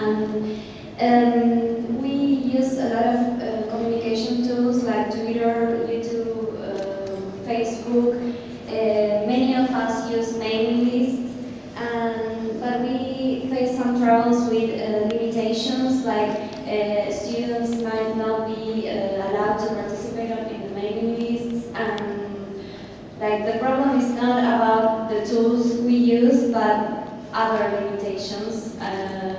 and um, we use a lot of uh, communication tools like Twitter, YouTube, uh, Facebook. Uh, many of us use mailing lists, and, but we face some troubles with uh, limitations like uh, students might not be uh, allowed to participate in the mailing lists and like the problem is not about the tools we use but other limitations. Uh,